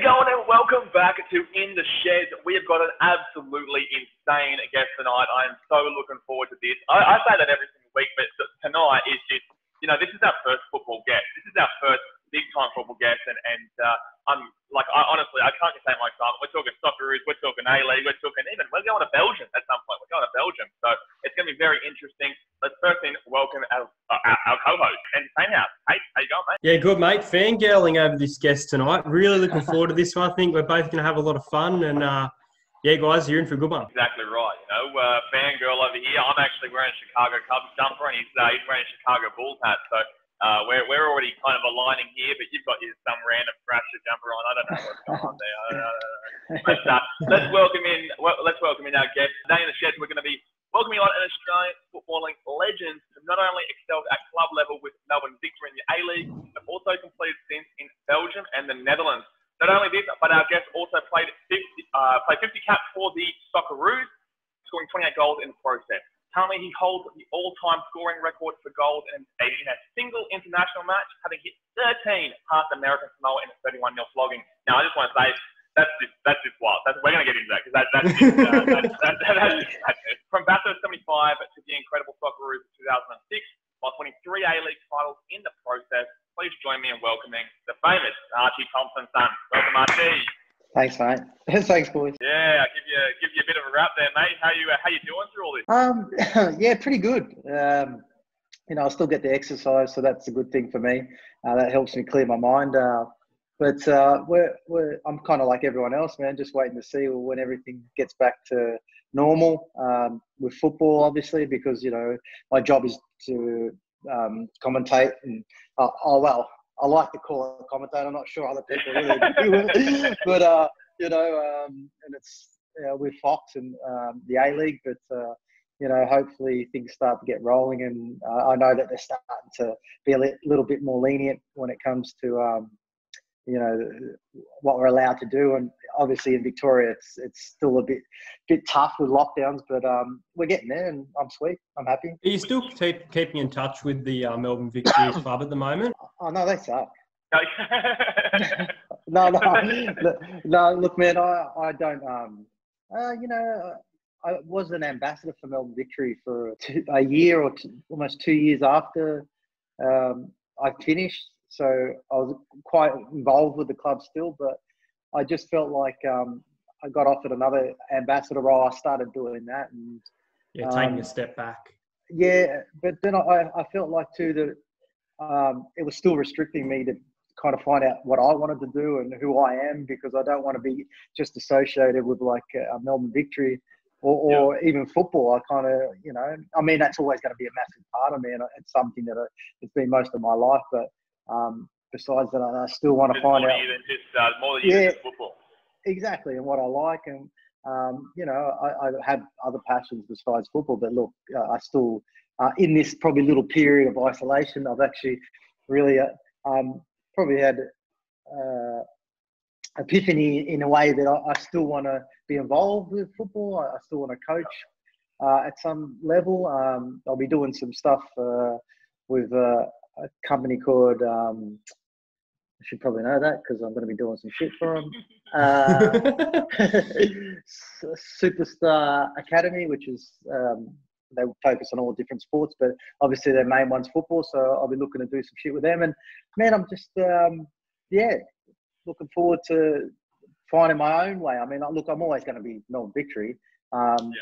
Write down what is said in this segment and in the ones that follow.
going and welcome back to In the Shed. We have got an absolutely insane guest tonight. I am so looking forward to this. I, I say that every single week, but tonight is just, you know, this is our first football guest. This is our first big time football guest, and, and uh, I'm like, I, honestly, I can't say my excitement. We're talking Socceroos, we're talking A League, we're talking even, we're going to Belgium at some point. We're going to Belgium. So it's going to be very interesting. Let's first in welcome our, our, our co-host, Entertain House. Hey, how you going, mate? Yeah, good, mate. Fangirling over this guest tonight. Really looking forward to this one. I think we're both going to have a lot of fun. And uh, yeah, guys, you're in for a good one. Exactly right. You know, uh, fangirl over here. I'm actually wearing a Chicago Cubs jumper, and he's, uh, he's wearing a Chicago Bulls hat. So uh, we're, we're already kind of aligning here, but you've got your some random Thrasher jumper on. I don't know what's going on there. But uh, let's welcome in. Well, let's welcome in our guest today in the shed. We're going to be welcoming on an Australian footballing legend who not only excelled at club level with Melbourne Victory in the A League, but also completed stints in Belgium and the Netherlands. Not only this, but our guest also played 50, uh, played 50 caps for the Socceroos, scoring 28 goals in the process. Currently, he holds the all-time scoring record for goals in a, in a single international match, having hit 13 past American Samoa in a 31 0 flogging. Now, I just want to say that's just that's just wild. That's, we're going to get into that because that, that's, uh, that's, that's, that's, from Bathurst 75 to the incredible Socceroos of 2006, while 23 A-League titles in the process. Please join me in welcoming the famous Archie Thompson son. Welcome, Archie. Thanks, mate. Thanks, boys. Yeah, I'll give you give you a bit of a wrap there, mate. How you how you doing through all this? Um, yeah, pretty good. Um, you know, I still get the exercise, so that's a good thing for me. Uh, that helps me clear my mind. Uh, but uh, we're, we're, I'm kind of like everyone else, man. Just waiting to see when everything gets back to normal um, with football, obviously, because you know my job is to um, commentate. And uh, oh well, I like to call it a commentator. I'm not sure other people really do, but uh, you know, um, and it's uh, with Fox and um, the A League, but uh, you know, hopefully things start to get rolling, and uh, I know that they're starting to be a little bit more lenient when it comes to um, you know what we're allowed to do. And obviously in victoria it's it's still a bit bit tough with lockdowns but um, we're getting there and i'm sweet. I'm happy. Are you still keep, keeping in touch with the uh, melbourne victory club at the moment oh no they suck no, no, no. Look, man, I, I don't. Um, uh, you know, I was an ambassador for Melbourne Victory for two, a year or two, almost two years after um, I finished. So I was quite involved with the club still, but I just felt like um, I got offered another ambassador role. I started doing that, and yeah, taking um, a step back. Yeah, but then I, I felt like too that um, it was still restricting me to kind of find out what I wanted to do and who I am because I don't want to be just associated with like a Melbourne victory or, or yeah. even football. I kind of, you know, I mean, that's always going to be a massive part of me and it's something that I, it's been most of my life. But um, besides that, I still want to find more out. Than just, uh, more than yeah, football. Exactly. And what I like. And, um, you know, I, I have other passions besides football, but look, uh, I still, uh, in this probably little period of isolation, I've actually really uh, um, probably had uh, epiphany in a way that I, I still want to be involved with football. I, I still want to coach uh, at some level. Um, I'll be doing some stuff uh, with uh, a company called. Um, I should probably know that because I'm going to be doing some shit for them. Uh, Superstar Academy, which is um, they focus on all different sports, but obviously their main one's football. So I'll be looking to do some shit with them. And man, I'm just um, yeah, looking forward to finding my own way. I mean, look, I'm always going to be Melbourne Victory um,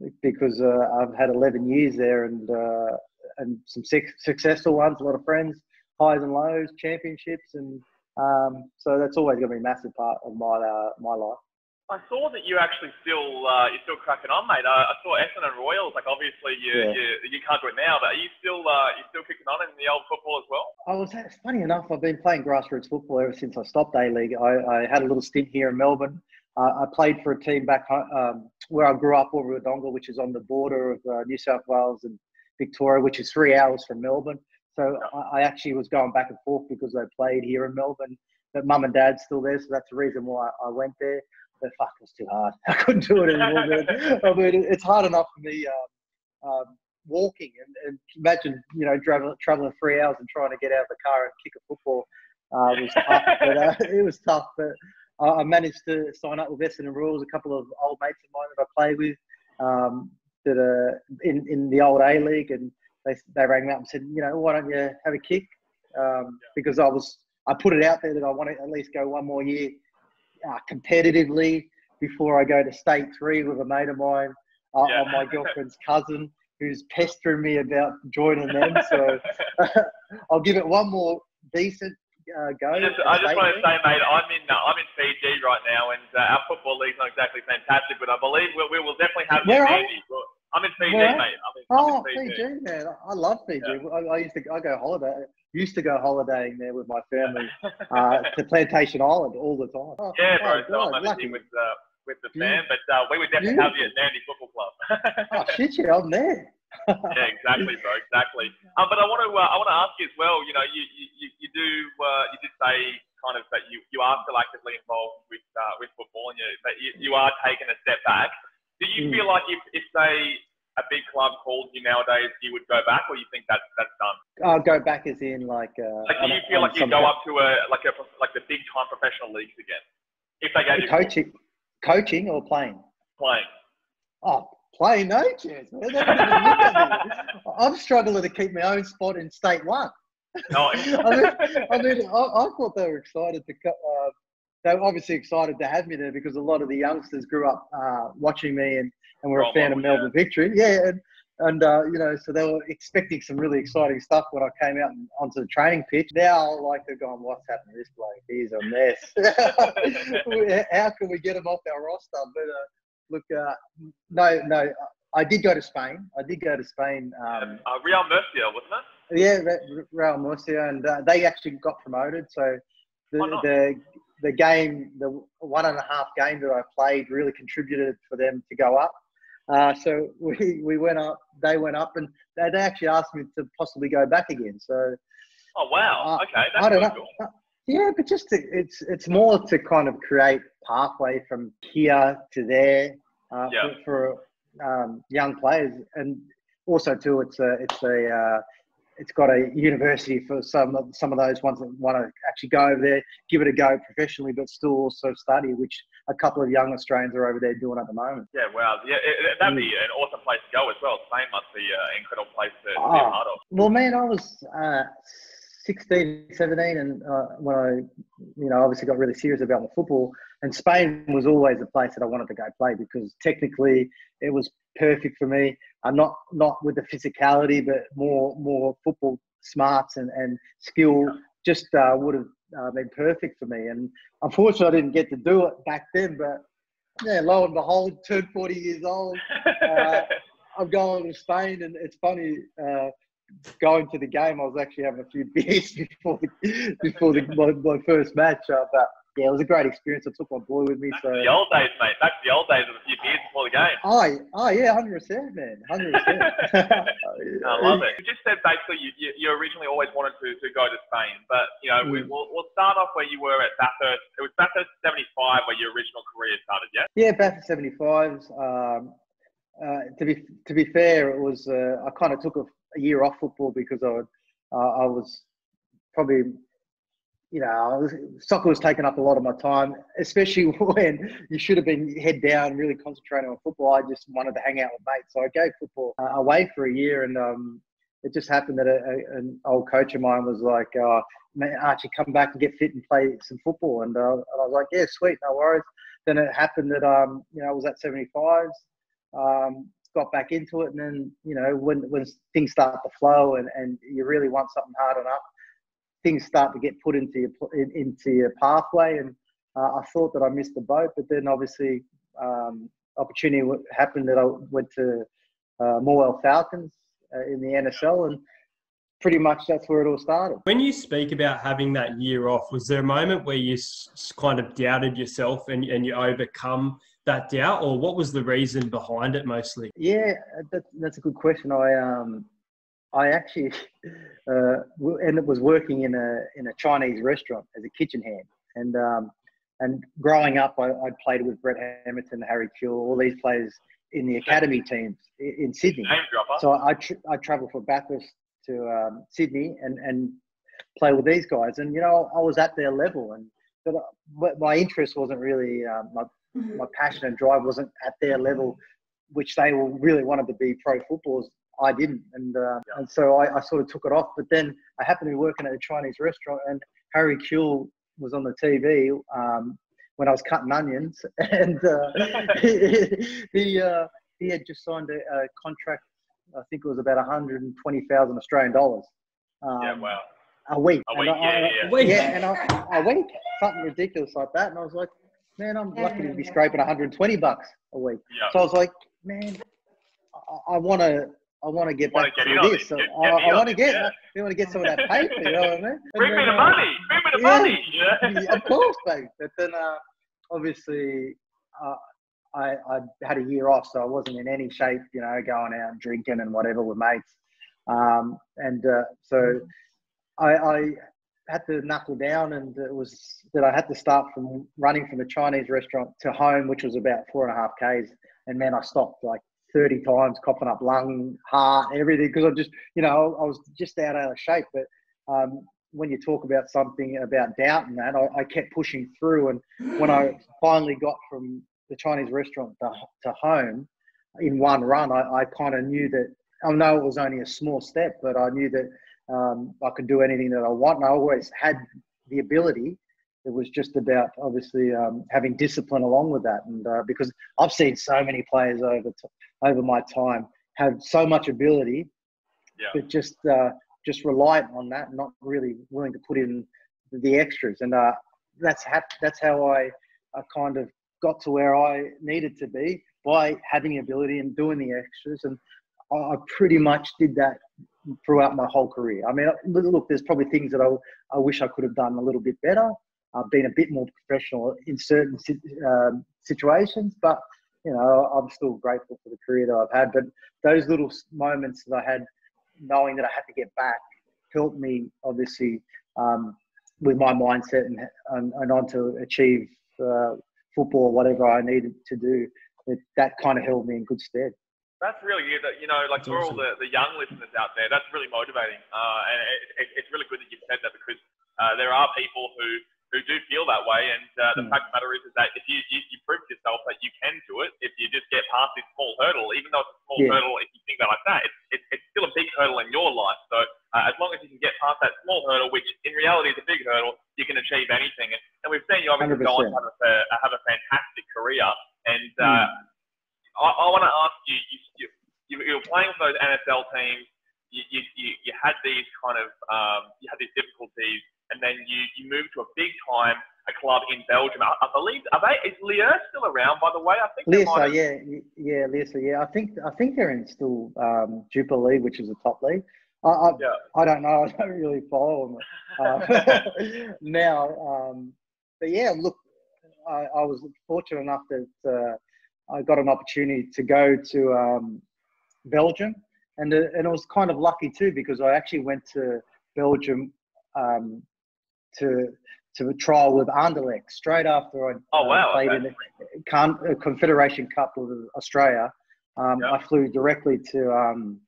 yeah. because uh, I've had 11 years there and uh, and some successful ones, a lot of friends, highs and lows, championships, and um, so that's always going to be a massive part of my uh, my life. I saw that you actually still uh, you're still cracking on, mate. I, I saw Essendon Royals. Like obviously you, yeah. you you can't do it now, but are you still uh, you still kicking on in the old football as well? I was funny enough. I've been playing grassroots football ever since I stopped A League. I, I had a little stint here in Melbourne. Uh, I played for a team back um, where I grew up, over Wodonga, which is on the border of uh, New South Wales and Victoria, which is three hours from Melbourne. So I, I actually was going back and forth because they played here in Melbourne. But mum and dad's still there, so that's the reason why I went there but fuck, it was too hard. I couldn't do it anymore. man. I mean, it's hard enough for me um, um, walking, and, and, imagine you know traveling, traveling three hours and trying to get out of the car and kick a football uh, was tough. but, uh, it was tough, but I, I managed to sign up with Essendon Royals. A couple of old mates of mine that I play with um, that are in, in the old A League, and they they rang me up and said, you know, why don't you have a kick? Um, because I was I put it out there that I want to at least go one more year uh, competitively before I go to state three with a mate of mine uh, yeah. on my girlfriend's cousin who's pestering me about joining them. So I'll give it one more decent uh, go. I just, I just want to say, mate, I'm in uh, I'm in Fiji right now, and uh, our football league's not exactly fantastic, but I believe we'll, we will definitely have Where you, Andy. I'm in Fiji, Where? mate. I'm in, oh, I'm in Fiji. Fiji. man! I love Fiji. Yeah. I, I, used to I go holiday. Used to go holidaying there with my family uh, to Plantation Island all the time. Oh, yeah, bro. Oh, so I'm with uh, with the fan, but uh, we would definitely have you at Mandy Football Club. oh shit, yeah, I'm there. yeah, exactly, bro. Exactly. Um, but I want to uh, I want to ask you as well. You know, you you, you do uh, you did say kind of that you, you are still actively involved with uh, with football and you that you, you are taking a step back. Do you mm. feel like if if say a big club called you nowadays, you would go back, or you think that's that's done? I'll go back as in like. Uh, like, do you feel like you go up to a like a like the big time professional leagues again? If they gave you coaching, coaching or playing? Playing. Oh, playing no chance, man. I'm struggling to keep my own spot in state one. No, I mean, I, mean I, I, thought they were excited to. Uh, they were obviously excited to have me there because a lot of the youngsters grew up uh, watching me and, and were a fan of Melbourne yeah. Victory. Yeah, and, and uh, you know, so they were expecting some really exciting stuff when I came out onto the training pitch. Now, like they're going, "What's happened to this bloke? He's a mess. How can we get him off our roster?" But uh, look, uh, no, no, I did go to Spain. I did go to Spain. Um, uh, Real Murcia, wasn't it? Yeah, Real Murcia, and uh, they actually got promoted. So the, the the game, the one and a half game that I played, really contributed for them to go up. Uh, so we, we went up, they went up, and they, they actually asked me to possibly go back again. So. Oh wow! Uh, okay, that's I don't know. Cool. Uh, yeah, but just to, it's it's more to kind of create pathway from here to there uh, yeah. for, for um, young players, and also too, it's a it's a uh, it's got a university for some of, some of those ones that want to actually go over there, give it a go professionally, but still also study, which a couple of young Australians are over there doing at the moment. Yeah, wow. Yeah, it, that'd be an awesome place to go as well. Spain must be an incredible place to, to oh, be a ah, part of. Well, man, I was uh, 16, 17, and uh, when I, you know, obviously got really serious about the football, and Spain was always a place that I wanted to go play because technically it was perfect for me. I'm not not with the physicality, but more more football smarts and, and skill just uh, would have uh, been perfect for me. And unfortunately, I didn't get to do it back then. But yeah, lo and behold, turned 40 years old. Uh, I'm going to Spain, and it's funny. Uh, going to the game, I was actually having a few beers before before the, my, my first match. But yeah, it was a great experience. I took my boy with me. Back so the old days, mate. Back to the old days of a few beers before the game. Oh, oh yeah, hundred percent, man, hundred percent. I love it. You just said basically you, you, you, originally always wanted to, to go to Spain, but you know mm. we, will we'll start off where you were at Bathurst. It was Bathurst seventy five where your original career started, yeah? Yeah, Bathurst '75. Um, uh, to be to be fair, it was uh, I kind of took a, a, year off football because I uh, I was probably you know, soccer was taking up a lot of my time, especially when you should have been head down, really concentrating on football. I just wanted to hang out with mates, so I gave football uh, away for a year, and um, it just happened that a, a, an old coach of mine was like, uh, "Archie, come back and get fit and play some football," and, uh, and I was like, "Yeah, sweet, no worries." Then it happened that um, you know I was at 75s, um, got back into it, and then you know when when things start to flow and, and you really want something hard enough things start to get put into your into your pathway. And uh, I thought that I missed the boat, but then obviously um, opportunity happened that I went to uh, Morwell Falcons uh, in the NSL, and pretty much that's where it all started. When you speak about having that year off, was there a moment where you s- kind of doubted yourself and, and you overcome that doubt, or what was the reason behind it mostly? Yeah, that, that's a good question. I um, I actually uh, and was working in a in a Chinese restaurant as a kitchen hand, and um, and growing up, I, I played with Brett Emerton, Harry Kewell, all these players in the academy teams in Sydney. So I tr- I travelled from Bathurst to um, Sydney and and play with these guys, and you know I was at their level, and but, uh, but my interest wasn't really um, my my passion and drive wasn't at their level, which they were really wanted to be pro footballers. I didn't, and uh, yeah. and so I, I, sort of took it off. But then I happened to be working at a Chinese restaurant, and Harry Kewell was on the TV um, when I was cutting onions, and uh, he he, uh, he, had just signed a, a, contract. I think it was about 120,000 Australian dollars. Um, yeah, wow. A week. A week, I, yeah, yeah. yeah, and I, a week, something ridiculous like that. And I was like, man, I'm lucky to be scraping 120 bucks a week. Yeah. So I was like, man, I want to. I want to get back to this. So I, I want to get, yeah. I want to get some of that paper. You know what I mean? Bring me the money. Bring me the money. Yeah. of course, mate. But then, uh, obviously, uh, I, I had a year off, so I wasn't in any shape. You know, going out and drinking and whatever with mates. Um, and uh, so I, I had to knuckle down, and it was that I had to start from running from the Chinese restaurant to home, which was about four and a half k's. And man, I stopped like 30 times, coughing up lung, heart, everything, because I just, you know, I was just out of shape. But um, when you talk about something about doubt and that, I, I, kept pushing through. And when I finally got from the Chinese restaurant to, to home in one run, I, I kind of knew that, I know it was only a small step, but I knew that um, I could do anything that I want. And I always had the ability. It was just about obviously um, having discipline along with that. And uh, because I've seen so many players over t- over my time have so much ability, yeah. but just uh, just reliant on that, not really willing to put in the extras. And uh, that's ha- that's how I, I kind of got to where I needed to be by having ability and doing the extras. And I pretty much did that throughout my whole career. I mean, look, there's probably things that I, I wish I could have done a little bit better. I've been a bit more professional in certain um, situations, but you know, I'm still grateful for the career that I've had. But those little moments that I had, knowing that I had to get back, helped me obviously um, with my mindset and, and, and on to achieve uh, football, whatever I needed to do. It, that kind of held me in good stead that's really good. You know, like that's for awesome. all the, the young listeners out there, that's really motivating. Uh, and it, it, it's really good that you've said that because uh, there are people who, who do feel that way. And uh, the mm. fact of the matter is, is that if you, you, you prove to yourself that you can do it, if you just get past this small hurdle, even though it's a small yeah. hurdle, if you think about it like that, it's, it's, it's still a big hurdle in your life. So uh, as long as you can get past that small hurdle, which in reality is a big hurdle, you can achieve anything. And, and we've seen you obviously 100%. go on to have a, have a fantastic career. And uh, mm I, I want to ask you, you, you, you were playing with those NSL teams. You, you, you, you had these kind of um, you had these difficulties, and then you, you moved to a big time a club in Belgium. I, I believe are they is Lierse still around? By the way, I think Lierse, yeah, yeah, Lierse, yeah. I think I think they're in still um, Jupiler League, which is a top league. I, I, yeah. I don't know. I don't really follow them uh, now. Um, but yeah, look, I, I, was fortunate enough that uh, I got an opportunity to go to um, Belgium, and uh, and I was kind of lucky too because I actually went to Belgium um, to to a trial with Anderlecht straight after I oh, wow, uh, played okay. in the uh, Confederation Cup with Australia. Um, I flew directly to um,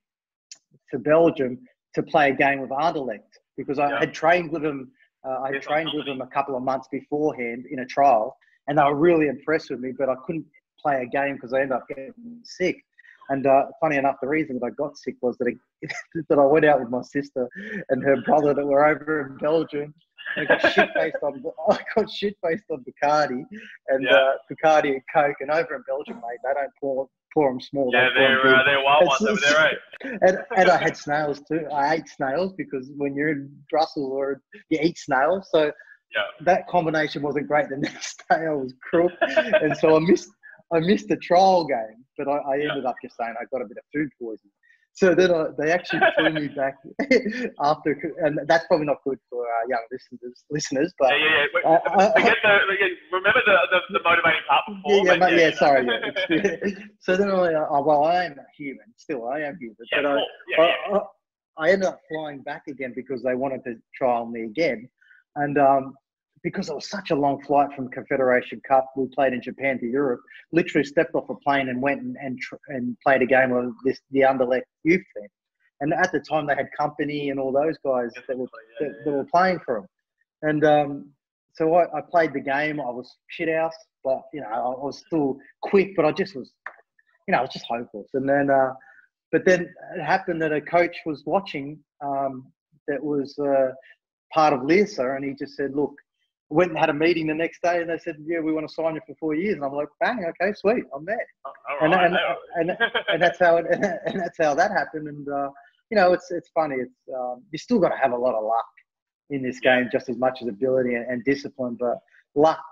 to Belgium to play a game with Anderlecht because I had trained with them. Uh, I had trained with them a couple of months beforehand in a trial, and they were really impressed with me. But I couldn't play a game because I ended up getting sick. And uh, funny enough, the reason that I got sick was that I, that I went out with my sister and her brother that were over in Belgium. I got shit faced on I got shit faced on Bacardi and yeah. uh, Bacardi and Coke. And over in Belgium, mate, they don't pour pour them small. Yeah, they are uh, they're wild ones over there, right? And, and I had snails too. I ate snails because when you're in Brussels or you eat snails, so yeah. that combination wasn't great. The next day I was crook, and so I missed I missed the trial game, but I, I ended yeah. up just saying I got a bit of food poisoning. So then I, they actually flew me back after, and that's probably not good for our young listeners. Listeners, but yeah, yeah, yeah. Uh, Forget the, remember the, the, the motivating part before. Yeah, yeah, yeah, yeah, sorry. Yeah. so then I, uh, well, I am human. Still, I am human. Yeah, but cool. I, I, I, ended up flying back again because they wanted to trial me again, and um, because it was such a long flight from Confederation Cup, we played in Japan to Europe. Literally stepped off a plane and went and and, and played a game with this the Anderlecht youth team. And at the time, they had Kompany and all those guys that were that, that were playing for them. And um, so I, I played the game. I was shit house, but you know, I, I was still quick, but I just was, you know, I was just hopeless. And then, uh, but then it happened that a coach was watching um, that was uh, part of Lierse, and he just said, "Look." Went and had a meeting the next day, and they said, "Yeah, we want to sign you for four years." And I'm like, "Bang, okay, sweet, I'm there." All and, right, and, and, and that's how it, and that's how that happened. And uh, you know, it's it's funny. It's um, you still got to have a lot of luck in this game, just as much as ability and, and discipline. But luck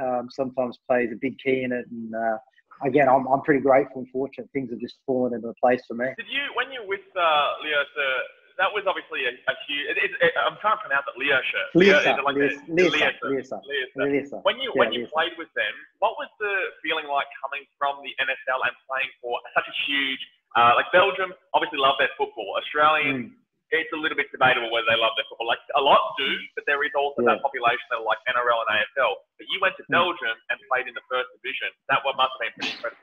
um, sometimes plays a big key in it. And uh, again, I'm I'm pretty grateful and fortunate. Things have just fallen into place for me. Did you, when you were with uh, Leo, that was obviously a, a huge. It, it, it, I'm trying to pronounce it, Leo shirt. Leo, Lierse, is it like Lierse, a- Lierse, Lierse, Lierse, Lierse. Lierse. When you Yeah, when you played with them, what was the feeling like coming from the NSL and playing for such a huge, uh, like Belgium? Obviously, love their football. Australians, Mm. it's a little bit debatable whether they love their football. Like a lot do, but there is also Yeah. that population that are like NRL and AFL. But you went to Mm. Belgium and played in the first division. That one must have been pretty incredible.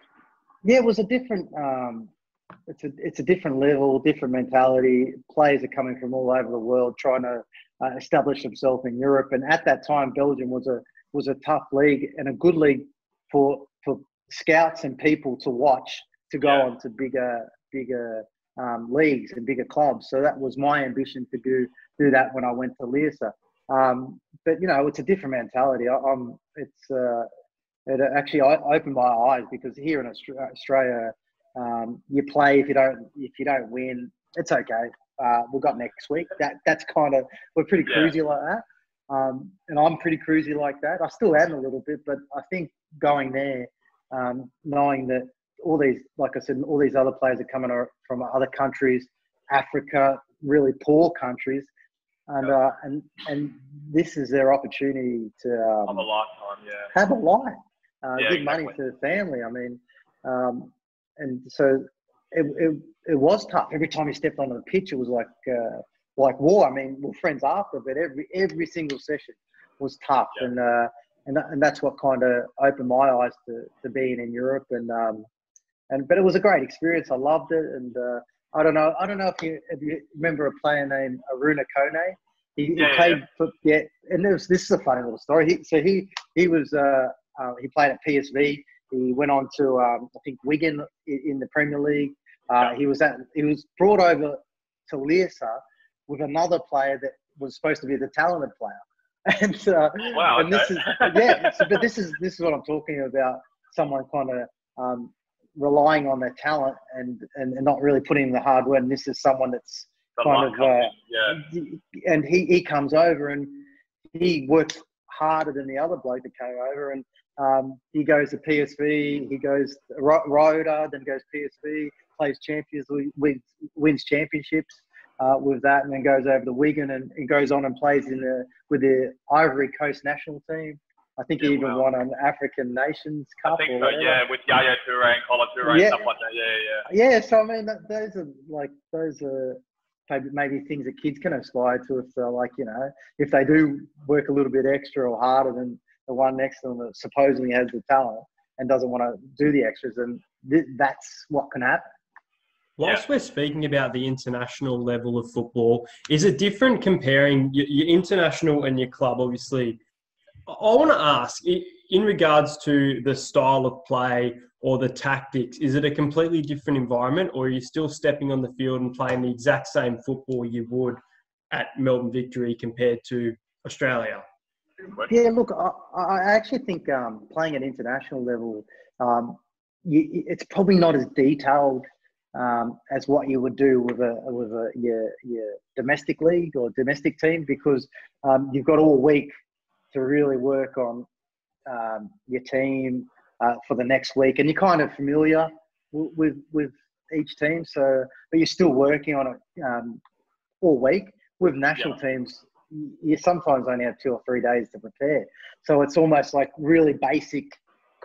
Yeah, it was a different. Um, it's a it's a different level, different mentality. Players are coming from all over the world trying to uh, establish themselves in Europe, and at that time, Belgium was a was a tough league and a good league for for scouts and people to watch to go Yeah. on to bigger bigger um, leagues and bigger clubs. So that was my ambition to do do that when I went to Lierse. Um, but you know, it's a different mentality. I, I'm it's uh, it actually o- opened my eyes because here in Australia, um, you play if you don't if you don't win, it's okay. Uh, we've got next week. That that's kind of we're pretty Yeah. cruisy like that, um, and I'm pretty cruisy like that. I still am a little bit, but I think going there, um, knowing that all these, like I said, all these other players are coming from other countries, Africa, really poor countries, and Yeah. uh, and and this is their opportunity to um, Of a lifetime, yeah. have a life, uh, Yeah, give money exactly. to the family. I mean, um, and so it, it, it was tough. Every time he stepped onto the pitch, it was like uh, like war. I mean, we're friends after, but every every single session was tough, Yeah. and uh, and and that's what kind of opened my eyes to, to being in Europe, and um, and but it was a great experience. I loved it, and uh, I don't know, I don't know if you if you remember a player named Arouna Kone. He, he Yeah, yeah, played for yeah, and this this is a funny little story. He, so he he was uh, uh, he played at PSV. He went on to um, I think Wigan in, the Premier League. Uh, he was at he was brought over to Lierse with another player that was supposed to be the talented player. And uh, Wow, and this is yeah, so, but this is this is what I'm talking about. Someone kind of um, relying on their talent and, and and not really putting in the hard work. And this is someone that's The kind of, uh, yeah. and he, he comes over and he works harder than the other bloke that came over and um, he goes to PSV, he goes Roda, then goes PSV, plays Champions League, wins, championships uh, with that, and then goes over to Wigan and he goes on and plays in the with the Ivory Coast national team. I think Yeah, he even wow. won an African Nations Cup. I think so, yeah, with Yaya Toure and Kolo Toure and stuff like that. Yeah, yeah. Yeah, so I mean, that, those are like those are maybe, maybe things that kids can aspire to if they're like you know if they do work a little bit extra or harder than the one next to them that supposedly has the talent and doesn't want to do the extras, and th- that's what can happen. Whilst we're speaking about the international level of football, is it different comparing your, your international and your club? Obviously, I want to ask in regards to the style of play or the tactics. Is it a completely different environment, or are you still stepping on the field and playing the exact same football you would at Melbourne Victory compared to Australia? Yeah, look, I, I actually think um, playing at international level, um, you, it's probably not as detailed um, as what you would do with a with a your, your domestic league or domestic team because um, you've got all week to really work on um, your team uh, for the next week, and you're kind of familiar w- with with each team. So, but you're still working on it um, all week. With national teams, y- you sometimes only have two or three days to prepare. So it's almost like really basic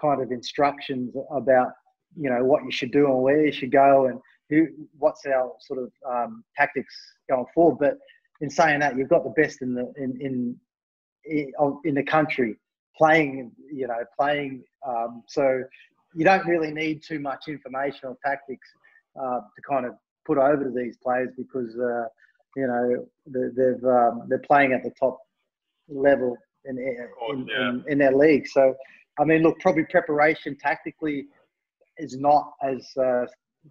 kind of instructions about you know what you should do and where you should go and who what's our sort of um, tactics going forward. But in saying that, you've got the best in the in in in, in the country playing. You know, playing. Um, so you don't really need too much information or tactics uh, to kind of put over to these players because uh, you know they- they've um, they're playing at the top level in in, yeah. in, in, their league. So, I mean, look, probably preparation tactically is not as uh,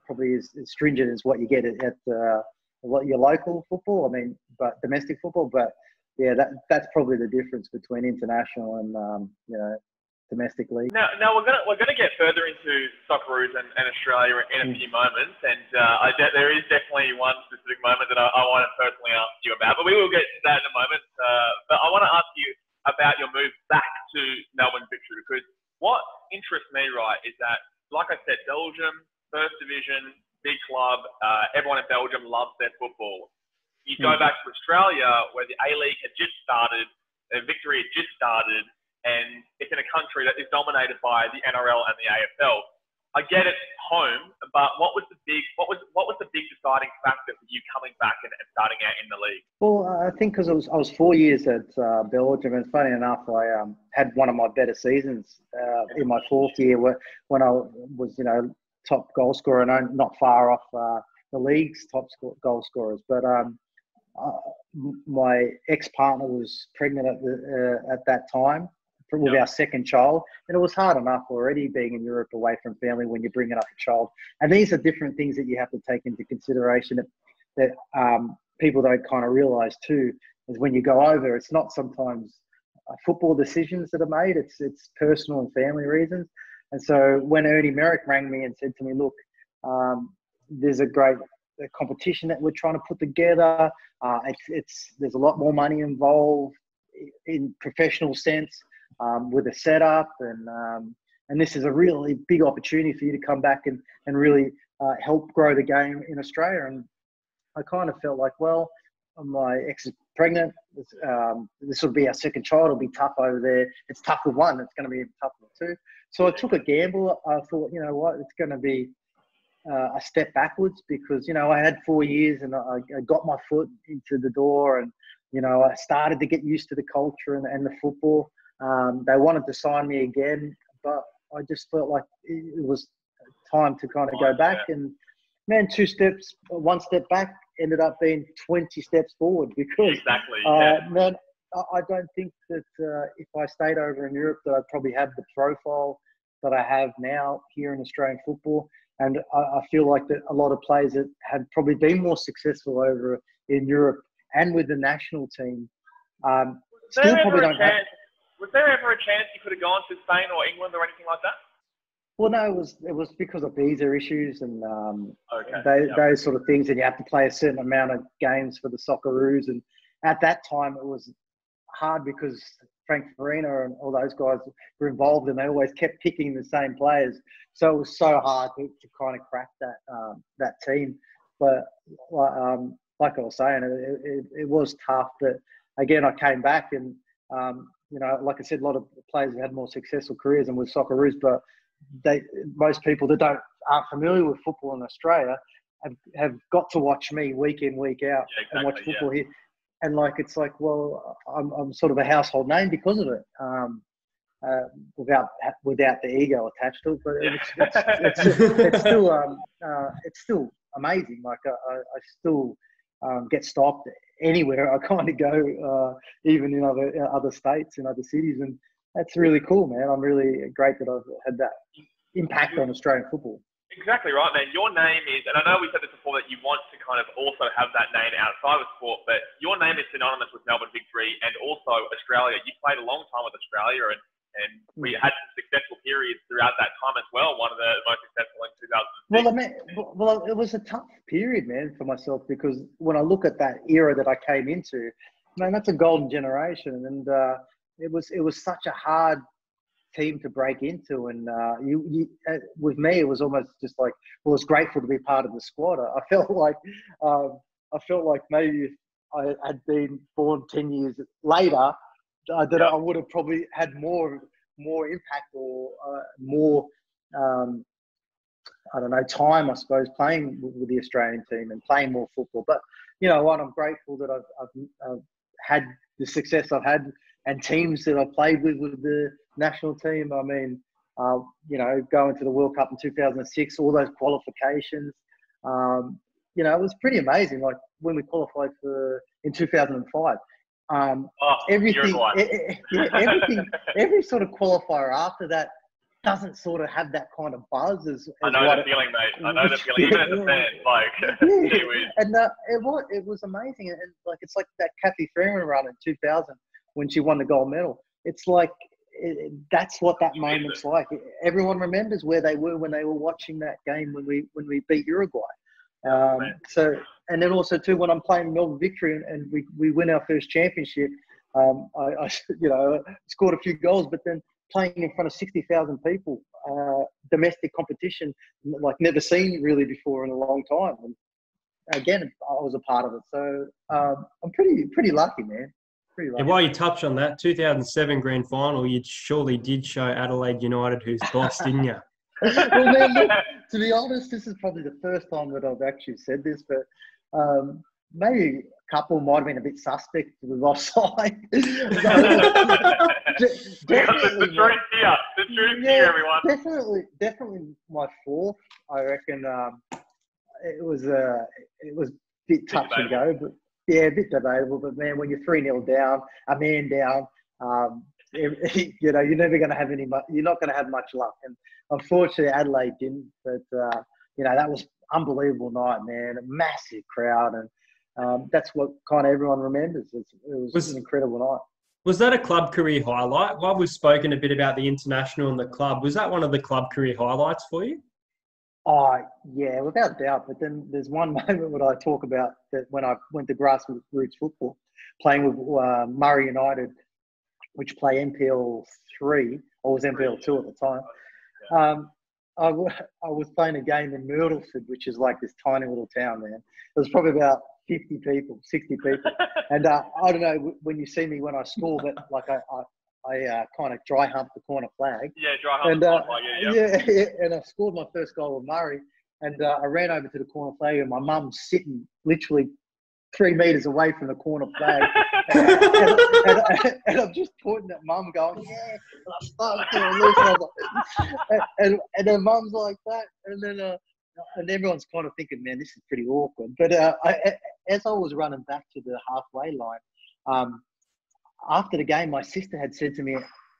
probably as, as, stringent as what you get at, at uh, what your local football. I mean, but domestic football. But yeah, that that's probably the difference between international and um, you know domestic league. Now, now we're gonna we're gonna get further into Socceroos and, and Australia in a mm. few moments, and uh, I de- there is definitely one specific moment that I, I want to personally ask you about, but we will get to that in a moment. Uh, but I want to ask you about your move back to Melbourne Victory because what interests me, right, is that like I said, Belgium, first division, big club, uh, everyone in Belgium loves their football. You go mm. back to Australia where the A League had just started, Victory had just started and it's in a country that is dominated by the NRL and the AFL. I get it home, but what was the big what was what was the big deciding factor for you coming back and, and starting out in the league? Well, I think because I was I was four years at uh, Belgium, and funny enough, I um, had one of my better seasons uh, in my fourth year, where, when I was you know top goal scorer and not far off uh, the league's top goal scorers. But um, uh, my ex partner was pregnant at the, uh, at that time, with our second child. And it was hard enough already being in Europe away from family when you're bringing up a child. And these are different things that you have to take into consideration that, that um, people don't kind of realize too. Is when you go over, it's not sometimes uh, football decisions that are made. It's it's personal and family reasons. And so when Ernie Merrick rang me and said to me, "Look, um, there's a great a competition that we're trying to put together. Uh, it's, it's there's a lot more money involved in professional sense um, with a setup and um, and this is a really big opportunity for you to come back and and really uh, help grow the game in Australia. And I kind of felt like, well, my ex is pregnant. Um, this will be our second child. It'll be tough over there. It's tough with one. It's going to be tough with two. So I took a gamble. I thought, you know what, it's going to be uh, a step backwards because you know I had four years and I, I, got my foot into the door and you know I started to get used to the culture and, and the football. Um, they wanted to sign me again, but I just felt like it was time to kind of go back. And man, two steps, one step back ended up being 20 steps forward because, exactly, uh, man, I don't think that uh, if I stayed over in Europe, that I'd probably have the profile that I have now here in Australian football. And I, I feel like that a lot of players that have probably been more successful over in Europe and with the national team um, still probably don't have was there ever a chance you could have gone to Spain or England or anything like that? Well, no, it was it was because of visa issues and um, okay. those, yep. those sort of things, and you have to play a certain amount of games for the Socceroos. And at that time, it was hard because Frank Farina and all those guys were involved, and they always kept picking the same players. So it was so hard to, to kind of crack that um, that team. But um, like I was saying, it, it, it, was tough. But again, I came back and um, you know, like I said, a lot of players have had more successful careers and with Socceroos, but they most people that don't aren't familiar with football in Australia have, have got to watch me week in week out yeah, exactly, and watch football yeah. here. And like it's like, well, I'm, I'm sort of a household name because of it, um, uh, without without the ego attached to it. But yeah. it's, it's, it's, it's, still um, uh, it's still amazing. Like I, I still um, get stopped anywhere I kind of go, uh, even in other other states and other cities, and that's really cool, man. I'm really great that I've had that impact on Australian football. Exactly right, man. Your name is, and I know we said this before that you want to kind of also have that name outside of sport, but your name is synonymous with Melbourne Victory and also Australia. You played a long time with Australia, and and we had some successful periods throughout that time as well. One of the most successful in 2006. Well, I mean, well, it was a tough period, man, for myself because when I look at that era that I came into, man, that's a golden generation, and uh, it was it was such a hard team to break into. And uh, you, you uh, with me, it was almost just like, well, it was grateful to be part of the squad. I felt like, um, I felt like maybe if I had been born ten years later, uh, that I would have probably had more more impact or uh, more um, I don't know time I suppose playing with, the Australian team and playing more football. But you know what? I'm grateful that I've, I've, I've had the success I've had and teams that I've played with with the national team. I mean, uh, you know, going to the World Cup in 2006, all those qualifications. Um, you know, it was pretty amazing. Like when we qualified for in 2005, Um, Oh, everything, yeah, everything, every sort of qualifier after that doesn't sort of have that kind of buzz as, I know the it- feeling, mate. I know the feeling. Even as a fan, like, Yeah. and uh, it was it was amazing, and like it's like that Cathy Freeman run in 2000 when she won the gold medal. It's like it- that's what that You moment's like. Everyone remembers where they were when they were watching that game when we when we beat Uruguay. Um, so and then also too when I'm playing Melbourne Victory and, and we, we win our first championship, um, I, I you know scored a few goals, but then playing in front of 60,000 people, uh, domestic competition like never seen really before in a long time. And again, I was a part of it, so um, I'm pretty pretty lucky, man. Pretty lucky. And while you touch on that, 2007 grand final, you surely did show Adelaide United who's boss, didn't you? well, man, look, to be honest, this is probably the first time that I've actually said this, but um, maybe couple might have been a bit suspect with offside. De- because it's the definitely, truth here. The truth Yeah. here, everyone. definitely, definitely my fourth. I reckon um, it was uh, it was a bit touch and go, but yeah, a bit debatable. But man, when you're three 0 down, a man down, um, you know, you're never going to have any. mu- You're not going to have much luck. And unfortunately, Adelaide didn't. But uh, you know, that was unbelievable night, man. A massive crowd, and um, that's what kind of everyone remembers. It's, it was, Was- an incredible night. Was that a club career highlight? While we've spoken a bit about the international and the club, was that one of the club career highlights for you? Oh, yeah, without doubt. But then there's one moment when I talk about that when I went to grassroots football, playing with uh, Murray United, which play NPL 3, or was NPL two at the time. Um, I, w- I was playing a game in Myrtleford, which is like this tiny little town, man. It was probably about 50 people, 60 people. And uh, I don't know when you see me when I score, but like I, I, I uh, kind of dry hump the corner flag. Yeah, dry hump. And uh, like, yeah, yeah. yeah, yeah, and I scored my first goal with Murray, and uh, I ran over to the corner flag, and my mum's sitting literally three meters away from the corner flag, and, and, and I'm just pointing at mum, going, "Yeah," and I started doing this, and, like, and, and then mum's like that, and then uh, and everyone's kind of thinking, "Man, this is pretty awkward." But uh, I, as I was running back to the halfway line, um, after the game, my sister had said to me,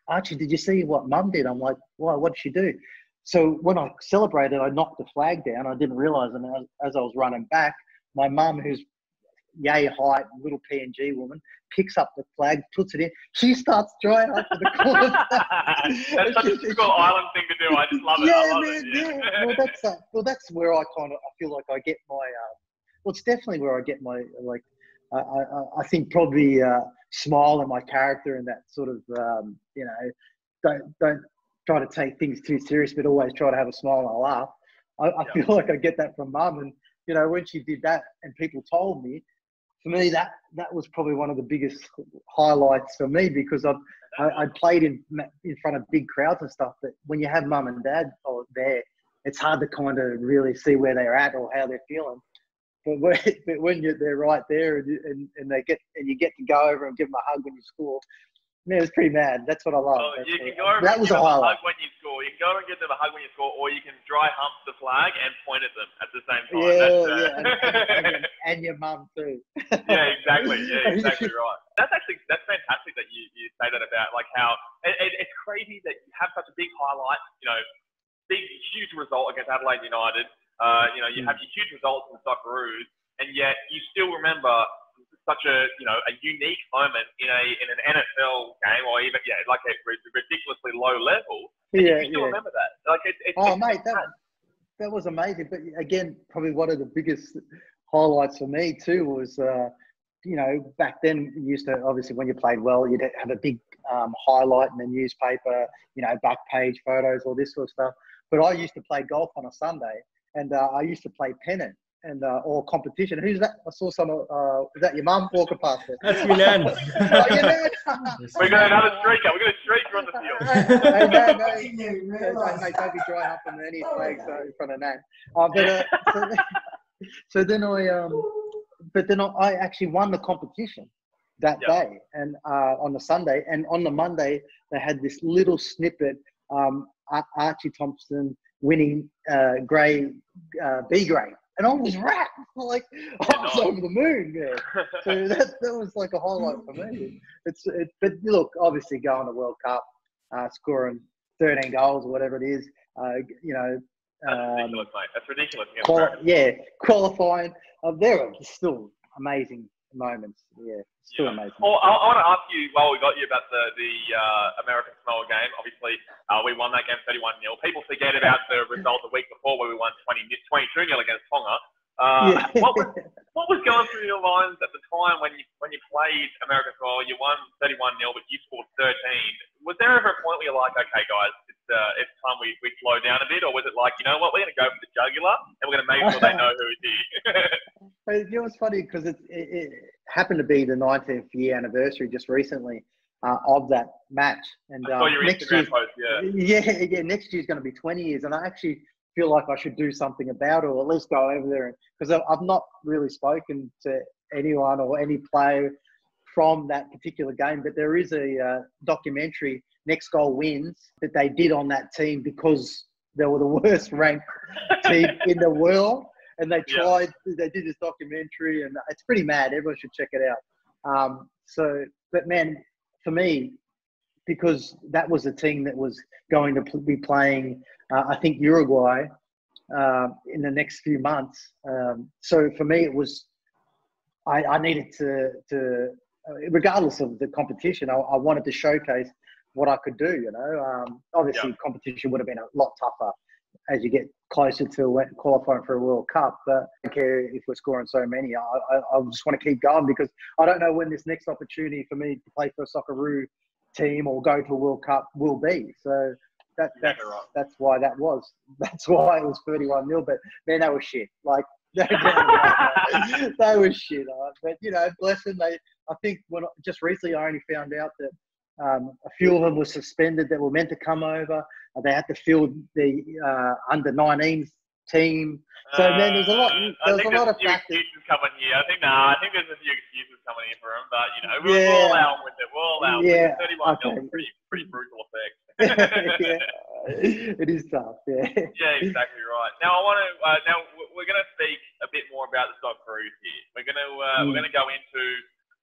Archie, did you see what mum did? I'm like, why? What did she do? So when I celebrated, I knocked the flag down. I didn't realize, and as, as I was running back, my mum, who's yay height, little PNG woman, picks up the flag, puts it in. She starts drying up to the corner. That's such a typical island thing to do. I just love it. Yeah, I love man, it. yeah. Well, that's uh, well, that's where I kind of I feel like I get my. Uh, well, it's definitely where I get my like. I I, I think probably uh, smile and my character and that sort of um, you know don't don't try to take things too serious, but always try to have a smile and a laugh. I, I Yeah. feel like I get that from mum, and you know when she did that and people told me, for me that that was probably one of the biggest highlights for me because I've I, I played in in front of big crowds and stuff, but when you have mum and dad oh, there, it's hard to kind of really see where they're at or how they're feeling. But when, but when you're they're right there and, you, and and they get and you get to go over and give them a hug when you score, man, it's pretty mad. That's what I love. That's you can go over that was a highlight. hug when you score. You can go and give them a hug when you score, or you can dry hump the flag and point at them at the same time. Yeah, That's, uh, yeah, and, and, and, and your mum too. yeah, exactly. Yeah, exactly right. That's actually that's fantastic that you, you say that about like how it, it, it's crazy that you have such a big highlight. You know, big huge result against Adelaide United. Uh, you know, you have your huge results in Socceroos, and yet you still remember such a you know a unique moment in a in an NPL game or even yeah like a ridiculously low level. Yeah, you still yeah. remember that. Like it's, it's Oh, mate, that that was amazing. But again, probably one of the biggest highlights for me too was, uh, you know, back then you used to obviously when you played well, you'd have a big um, highlight in the newspaper, you know, back page photos, all this sort of stuff. But I used to play golf on a Sunday, and uh, I used to play pennant and uh, or competition. Who's that? I saw some. Uh, is that your mum walking past it? That's me, Nan. oh, yeah, man. we got another streaker. We got a streaker on the field. hey, no, no, no, no, mate, don't be dry up on any flags uh, in front of Nan. Uh, but uh, so, then, so then I, um, but then I, I actually won the competition that Yeah. day, and uh, on the Sunday, and on the Monday they had this little snippet. Um, Archie Thompson winning uh, grade uh, B grade and I was rapt. Like I was over the moon, man. So that, that was like a highlight for me. It's it, but look, obviously going to World Cup, uh, scoring 13 goals or whatever it is, uh, you know. That's um, ridiculous, mate. That's ridiculous. quali- yeah, qualifying. Uh, there are still amazing moments. Yeah, still Yeah. amazing. Well, I, I want to ask you while we got you about the the uh, American Samoa game. Obviously, uh, we won that game 31 0 People forget about the result the week before where we won 20 22 0 against Tonga. Uh, yeah. what was what was going through your minds at the time when you when you played American Samoa? You won 31 0 but you scored 13. Was there ever a point where you're like, okay, guys, it's uh, it's time we, we slow down a bit, or was it like, you know what, we're going to go for the jugular and we're going to make sure they know who it is? You know what's funny because it, it, it happened to be the 19th year anniversary just recently uh, of that match, and uh, next year, yeah. yeah, yeah, next year's going to be 20 years, and I actually feel like I should do something about it, or at least go over there because I've not really spoken to anyone or any player from that particular game, but there is a uh, documentary, Next Goal Wins, that they did on that team because they were the worst ranked team in the world. And they Yeah. tried, they did this documentary, and it's pretty mad. Everyone should check it out. Um, so, but man, for me, because that was a team that was going to be playing, uh, I think, Uruguay uh, in the next few months. Um, so for me, it was, I, I needed to, to, uh, regardless of the competition, I, I wanted to showcase what I could do, you know. Um, obviously, competition would have been a lot tougher as you get closer to qualifying for a World Cup. But I don't care if we're scoring so many. I, I, I just want to keep going because I don't know when this next opportunity for me to play for a Socceroo team or go to a World Cup will be. So that, that's right. that's why that was. That's why it was 31 nil. But man, that was shit. Like that was shit. But you know, bless them. They, I think when just recently I only found out that um, a few of them were suspended that were meant to come over. Uh, they had to field the uh, under 19s team. So, man, there's a lot- Uh, I there's think a lot there's of few factors. excuses coming here. I think nah, I think there's a few excuses coming here for him, but you know, we'll, Yeah. we'll allow him with it. We'll allow him Yeah, with it. 31 okay. mil, pretty pretty brutal effect. yeah, it is tough. Yeah. Yeah, exactly right. Now I want to. Uh, now we're going to speak a bit more about the Socceroos here. We're going to uh, Mm. we're going to go into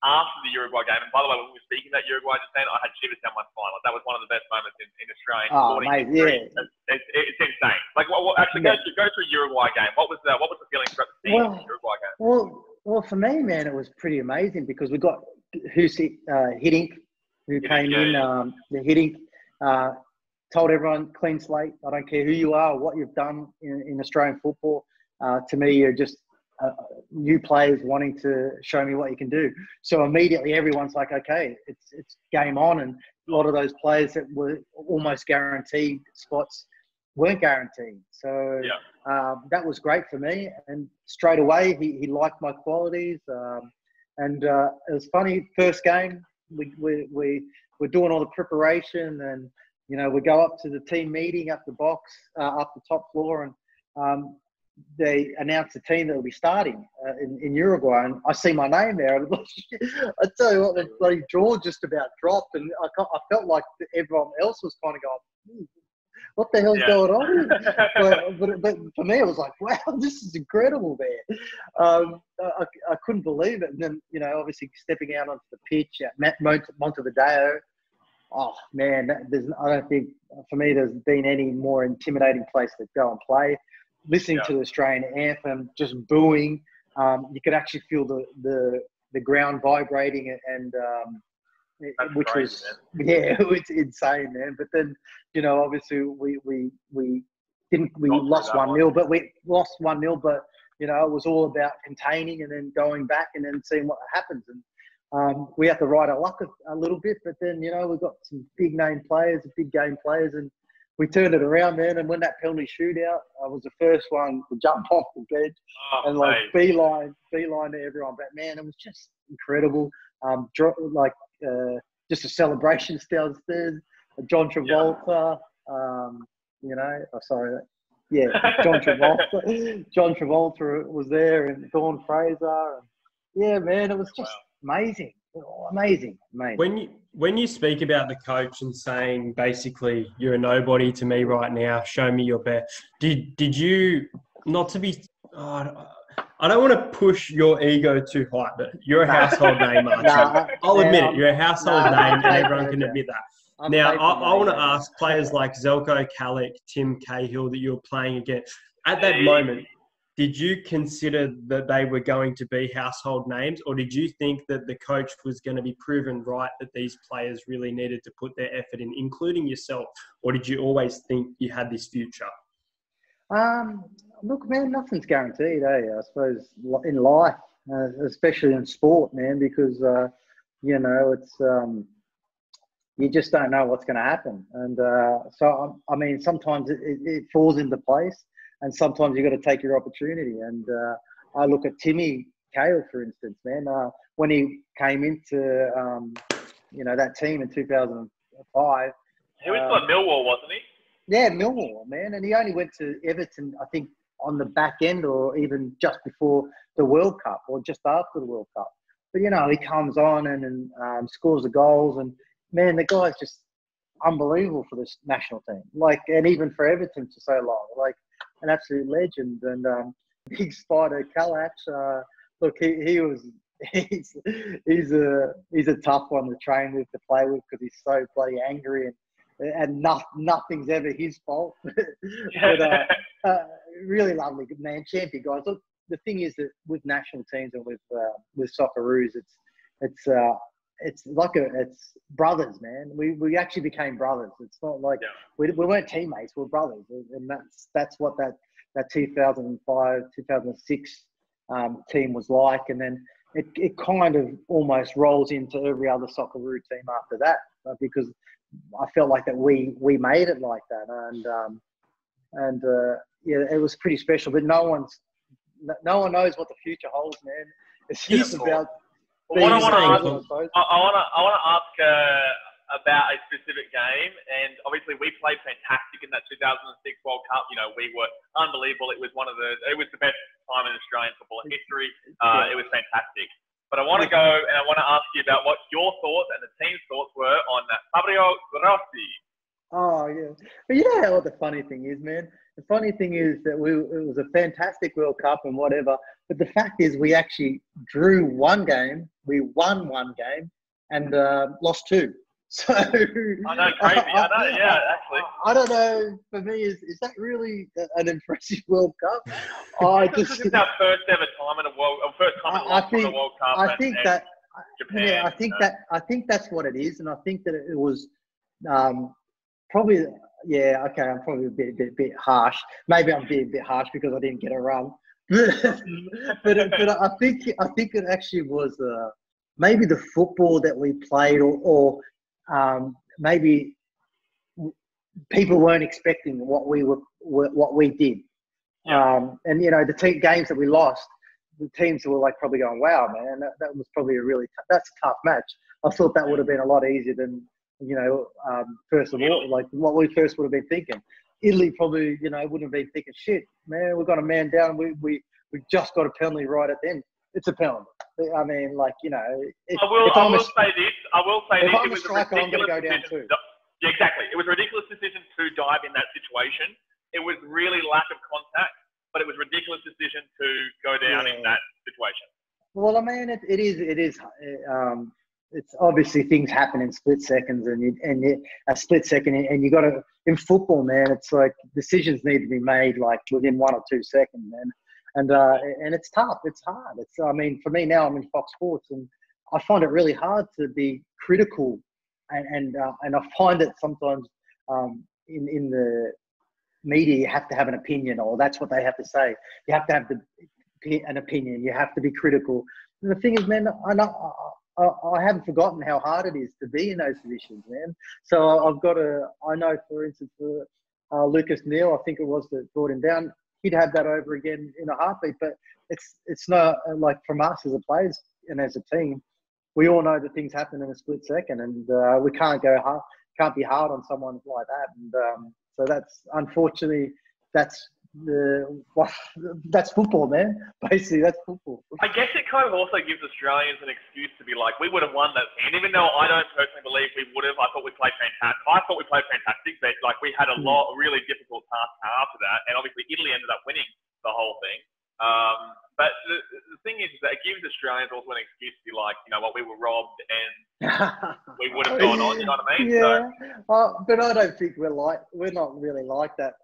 after the Uruguay game. And by the way, when we were speaking about Uruguay just then, I had shivers down my spine. Like that was one of the best moments in, in Australian Oh, sporting mate, history. yeah. It's, it's, it's insane. Like, what, actually, go through, go through Uruguay game. What was the what was the feeling throughout the scene Well, Uruguay game? Well, well, for me, man, it was pretty amazing because we got Husi, uh, Hiddink, who Hiddink, came yeah, in. yeah. Um, the Hiddink uh, told everyone, clean slate. I don't care who you are, what you've done in, in Australian football. Uh, to me, you're just uh, new players wanting to show me what you can do. So immediately, everyone's like, okay, it's it's game on, and a lot of those players that were almost guaranteed spots weren't guaranteed. So Yeah. um, that was great for me. And straight away, he, he liked my qualities. Um, and uh, it was funny, first game, we, we, we were doing all the preparation and, you know, we go up to the team meeting up the box, uh, up the top floor, and um, they announced the team that will be starting uh, in, in Uruguay. And I see my name there. And I tell you what, the bloody jaw just about dropped. And I, I felt like everyone else was kind of going, "Hmm, what the hell's Yeah. going on? but, but, but for me, it was like, wow, this is incredible, man. Um, I, I couldn't believe it. And then, you know, obviously stepping out onto the pitch at Mont- Mont- Montevideo, oh, man, that, there's, I don't think, for me, there's been any more intimidating place to go and play. Listening Yeah. to the Australian anthem, just booing, um, you could actually feel the, the, the ground vibrating and um, it- which crazy, was yeah, it's insane, man. But then, you know, obviously we we we didn't we through lost one one. nil, but we lost one nil. But you know, it was all about containing and then going back and then seeing what happens. And um, we had to ride our luck a, a little bit, but then you know we've got some big name players, big game players, and we turned it around, man. And when that penalty shootout, I was the first one to jump off the bench Oh, and like mate. beeline, beeline to everyone. But man, it was just incredible. Um, dro- like uh, just a celebration downstairs. John Travolta, um, you know, oh, sorry, yeah, John Travolta. John Travolta was there, and Dawn Fraser. And, yeah, man, it was just amazing, amazing, amazing. When you when you speak about the coach and saying basically you're a nobody to me right now, show me your best. Did did you not to be Oh, I don't want to push your ego too high, but you're a household name, Archie. nah, I'll admit it. You're a household nah, name, and everyone can admit that. I'm now, I, I want to ask players like Zeljko Kalac, Tim Cahill that you were playing against. At that moment, did you consider that they were going to be household names, or did you think that the coach was going to be proven right that these players really needed to put their effort in, including yourself, or did you always think you had this future? Um, look, man, nothing's guaranteed, eh? I suppose in life, uh, especially in sport, man, because uh, you know it's um, you just don't know what's going to happen, and uh, so I mean, sometimes it, it, it falls into place and sometimes you got to take your opportunity. And uh, I look at Timmy Cahill, for instance, man, uh, when he came into um, you know that team in 2005. He was um, Millwall, wasn't he? Yeah, Millwall, man, and he only went to Everton, I think, on the back end or even just before the World Cup or just after the World Cup. But you know, he comes on and, and um, scores the goals, and man, the guy's just unbelievable for this national team. Like, and even for Everton for so long. Like, an absolute legend. And um, Big Spider Kalac, uh, look, he, he was he's he's a he's a tough one to train with to play with because he's so bloody angry and and not, nothing's ever his fault. but uh, uh, really lovely good man, champion guys. Look, the thing is that with national teams and with uh, with Socceroos, it's it's uh, it's like a it's brothers, man. We we actually became brothers. It's not like yeah. we, we weren't teammates. We're brothers, and that's that's what that that 2005 2006 um, team was like. And then it, it kind of almost rolls into every other Socceroo team after that uh, because I felt like that we we made it like that, and um, and uh, yeah, it was pretty special. But no one's no one knows what the future holds, man. It's just about what I want to ask, I want to, I want to ask uh, about a specific game, and obviously we played fantastic in that 2006 World Cup. You know, we were unbelievable. It was one of the, it was the best time in Australian football history. Uh, it was fantastic. But I want to go and I want to ask you about what your thoughts and the team's thoughts were on Fabio Grosso. Oh yeah, but you know what the funny thing is, man. The funny thing is that we it was a fantastic World Cup and whatever, but the fact is we actually drew one game, we won one game, and uh, lost two. So I know, crazy. I, I, know, yeah, actually. I, I, don't know. For me, is is that really an impressive World Cup? I just it's our first ever time in a World, first time I, I think, World Cup. I think and, that. Japan, yeah, I think you know. that I think that's what it is, and I think that it was um, probably yeah, okay, I'm probably a bit, bit, bit harsh. Maybe I'm being a bit harsh because I didn't get a run. but, but I think I think it actually was uh, maybe the football that we played, or, or um, maybe people weren't expecting what we were what we did. Um, and you know the team games that we lost, the teams were like probably going, "Wow, man, that, that was probably a really t- that's a tough match." I thought that would have been a lot easier than you know, um, first of all, like what we first would have been thinking. Italy probably, you know, wouldn't have been thinking, shit, man, we've got a man down. We, we, we just got a penalty right at the end. It's a penalty. I mean, like, you know. If, I will, I will a, say this. I will say if this. I'm was a striker, I'm going to go down too. Yeah, exactly. It was a ridiculous decision to dive in that situation. It was really lack of contact, but it was a ridiculous decision to go down yeah. in that situation. Well, I mean, it, it is, it is, um, it's obviously things happen in split seconds and you, and you, a split second and you got to in football man it's like decisions need to be made like within one or two seconds man. And uh, and it's tough it's hard. It's i mean for me now i'm in fox sports and i find it really hard to be critical and and, uh, and i find that sometimes um, in in the media you have to have an opinion or that's what they have to say. You have to have the, an opinion you have to be critical. And the thing is man i know I, haven't forgotten how hard it is to be in those positions, man. So I've got a, I know, for instance, for uh, Lucas Neill, I think it was that brought him down. He'd have that over again in a heartbeat. But it's it's not uh, like from us as a players and as a team, we all know that things happen in a split second, and uh, we can't go hard, can't be hard on someone like that. And um, so that's unfortunately that's well, that's football, man. Basically, that's football. I guess it kind of also gives Australians an excuse to be like, we would have won that and even though I don't personally believe we would have. I thought we played fantastic. I thought we played fantastic, but like we had a hmm. lot, a really difficult task after that, and obviously Italy ended up winning the whole thing. Um, but the, the thing is that it gives Australians also an excuse to be like, you know what, we were robbed and we would have gone on. You know what I mean? Yeah, so, uh, but I don't think we're like we're not really like that.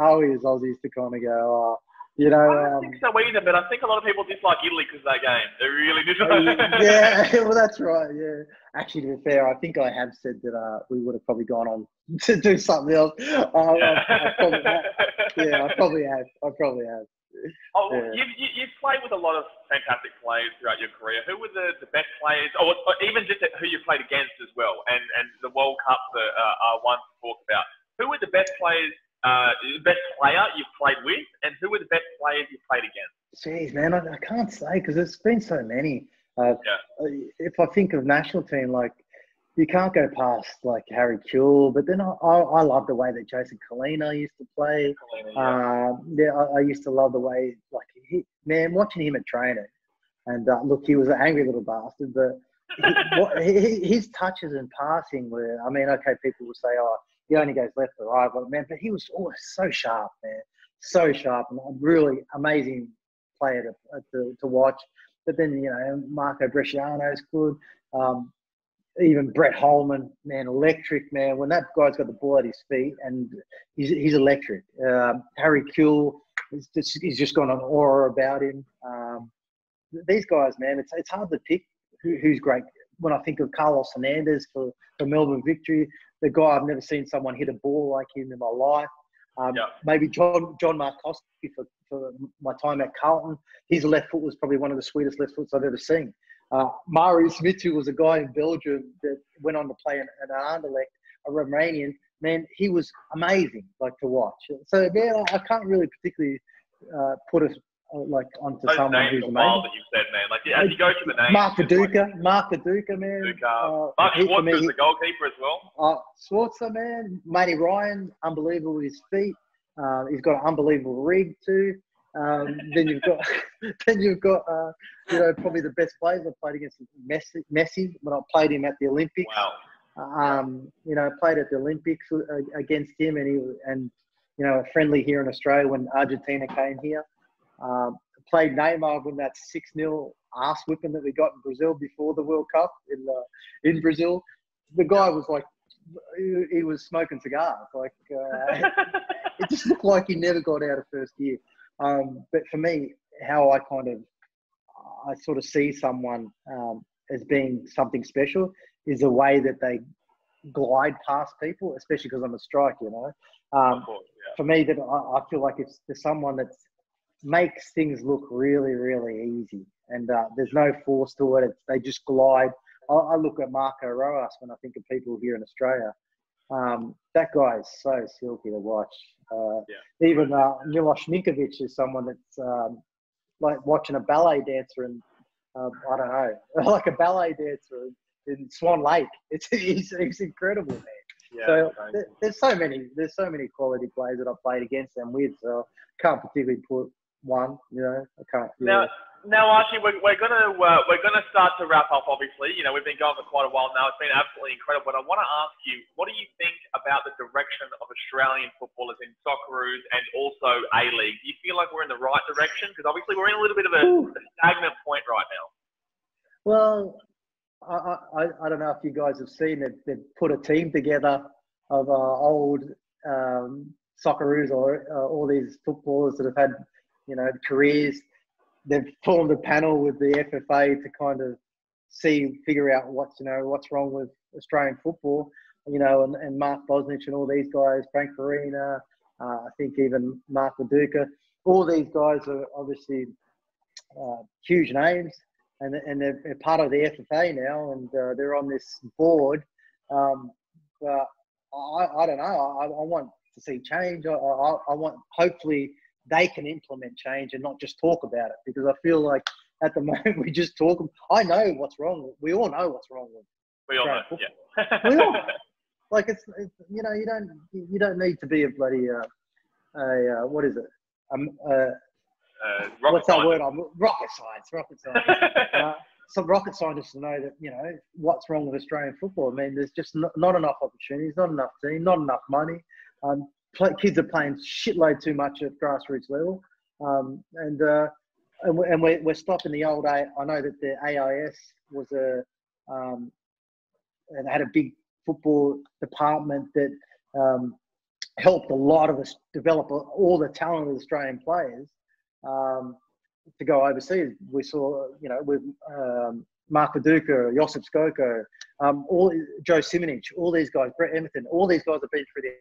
Are we as Aussies to kind of go, oh, you know? I don't um, think so either. But I think a lot of people dislike Italy because of that game. They really dislike. yeah, well, that's right. Yeah, actually, to be fair, I think I have said that uh, we would have probably gone on to do something else. Uh, yeah. I, I probably yeah, I probably have. I probably have. Oh, yeah. you've, you've played with a lot of fantastic players throughout your career. Who were the, the best players, or, or even just who you played against as well, and, and the World Cups are, are one to talk about. Who were the best players, uh, best player you've played with, and who were the best players you've played against? Jeez, man, I, I can't say because there's been so many. Uh, yeah. If I think of national team, like you can't go past like Harry Kewell, but then I, I, I love the way that Jason Culina used to play. Culina, yeah, um, yeah I, I, used to love the way like he, man watching him at training, and uh, look, he was an angry little bastard, but he, what, he, his touches and passing were. I mean, okay, people will say, oh, he only goes left or right, but man, but he was always so sharp, man, so sharp, and a really amazing player to, to, to watch. But then you know, Marco Bresciano is good. Um, even Brett Holman, man, electric, man. When that guy's got the ball at his feet, and he's, he's electric. Um, Harry he's just, he's just got an aura about him. Um, these guys, man, it's, it's hard to pick who, who's great. When I think of Carlos Hernandez for, for Melbourne victory, the guy I've never seen someone hit a ball like him in my life. Um, yeah. Maybe John John Markoski for, for my time at Carlton. His left foot was probably one of the sweetest left foots I've ever seen. Uh, Marius Mitu was a guy in Belgium that went on to play in, in Anderlecht, a Romanian. Man, he was amazing, like to watch. So man, I can't really particularly uh, put us uh, like onto Those someone who's amazing. that you've said, man. Like as you go to the names, Mark Viduka, like, Mark Viduka, man. Viduka. Uh, Mark Schwarzer is the goalkeeper as well. Uh, Schwarzer, man. Matty Ryan, unbelievable with his feet. Uh, he's got an unbelievable rig too. Um, then you've got, then you've got, uh, you know, probably the best players. I played against Messi, Messi when I played him at the Olympics. Wow. Um, you know, I played at the Olympics against him, and he and you know, a friendly here in Australia when Argentina came here. Um, played Neymar when that six 0 ass whipping that we got in Brazil before the World Cup in uh, in Brazil. The guy was like, he, he was smoking cigars. Like, uh, it just looked like he never got out of first gear. Um, but for me, how I kind of I sort of see someone um, as being something special is the way that they glide past people, especially because I'm a striker. You know, um, course, yeah. for me, that I, I, feel like it's there's someone that makes things look really, really easy, and uh, there's no force to it. It's, they just glide. I, I, look at Marco Rojas when I think of people here in Australia. Um, that guy is so silky to watch. Uh, yeah. Even uh, Milos Ninkovic is someone that's um, like watching a ballet dancer and uh, I don't know, like a ballet dancer in Swan Lake. It's he's, he's incredible, man. Yeah, so there, there's so many there's so many quality players that I've played against them with. So I can't particularly put one. You know, I can't. Now, now, Archie, we're, we're gonna uh, we're gonna start to wrap up. Obviously, you know we've been going for quite a while now. It's been absolutely incredible. But I want to ask you, what do you think about the direction of Australian footballers in Socceroos and also A League? Do you feel like we're in the right direction? Because obviously we're in a little bit of a, a stagnant point right now. Well, I, I, I don't know if you guys have seen it. They've put a team together of uh, old um, Socceroos or uh, all these footballers that have had you know careers they've formed a panel with the FFA to kind of see, figure out what's you know what's wrong with Australian football. You know, and, and Mark Bosnich and all these guys, Frank Farina, uh, I think even Mark Viduka, all these guys are obviously uh, huge names, and and they're, they're, part of the FFA now, and uh, they're on this board. Um, but I, I don't know. I, I want to see change. I, I, I want hopefully they can implement change and not just talk about it. Because I feel like at the moment we just talk. I know what's wrong. We all know what's wrong with. We all know. Yeah. we all. Like it's, it's, you know you don't you don't need to be a bloody uh, a uh, what is it um uh, uh what's that word I'm rocket science rocket science uh, some rocket scientists know that you know what's wrong with Australian football. I mean, there's just not, not enough opportunities, not enough team, not enough money. Um, play, kids are playing shitload too much at grassroots level. Um, and uh, and, we're, and we're, stopping the old. I know that the AIS was a um, and had a big football department that um, helped a lot of us develop all the talented Australian players um, to go overseas. We saw, you know, with um, Mark Viduka, Josip Skoko, um, all Joe Simunic, all these guys, Brett Emerton, all these guys have been through the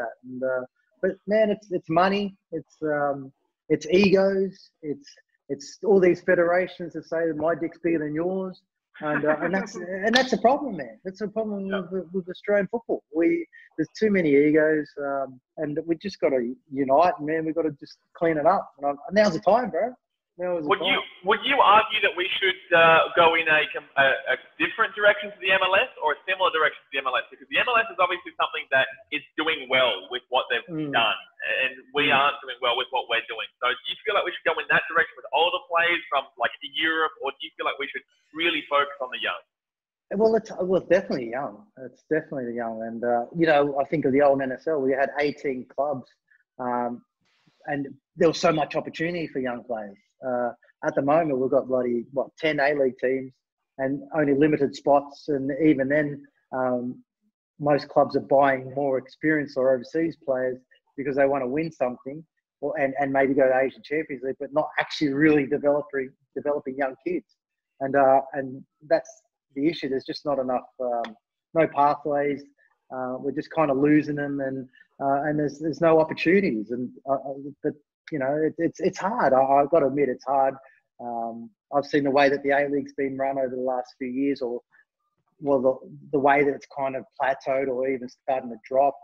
that. And, uh, but man, it's it's money, it's um, it's egos, it's it's all these federations that say my dick's bigger than yours and uh, and that's and that's a problem, man. That's a problem yeah. with, with Australian football. We there's too many egos, um, and we just got to unite, man. We got to just clean it up. And, I, now's the time, bro would you would you argue that we should uh, go in a, a, a, different direction to the MLS or a similar direction to the MLS? Because the MLS is obviously something that is doing well with what they've mm. done, and we mm. aren't doing well with what we're doing. So, do you feel like we should go in that direction with older players from like Europe, or do you feel like we should really focus on the young? Well, it's well, definitely young. It's definitely the young, and uh, you know, I think of the old NSL. We had 18 clubs, um, and there was so much opportunity for young players. Uh, at the moment, we've got bloody what ten A League teams and only limited spots, and even then, um, most clubs are buying more experienced or overseas players because they want to win something, or, and and maybe go to Asian Champions League, but not actually really developing developing young kids, and uh, and that's the issue. There's just not enough, um, no pathways. Uh, we're just kind of losing them, and uh, and there's there's no opportunities. And uh, uh but you know, it, it's it's hard. I, have got to admit, it's hard. Um, I've seen the way that the A League's been run over the last few years, or well, the, the way that it's kind of plateaued or even starting to drop.